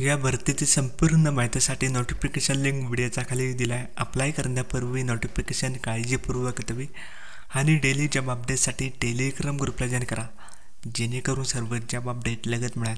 या भरतीची संपूर्ण माहितीसाठी नोटिफिकेशन लिंक व्हिडिओचा खाली दिला आहे. अप्लाय करण्यापूर्वी नोटिफिकेशन काळजीपूर्वक हवी आणि डेली जॉब अपडेटसाठी टेलिग्राम ग्रुपला जॉईन करा. जेणेकरून सर्व जॉब अपडेट लगत मिळाल.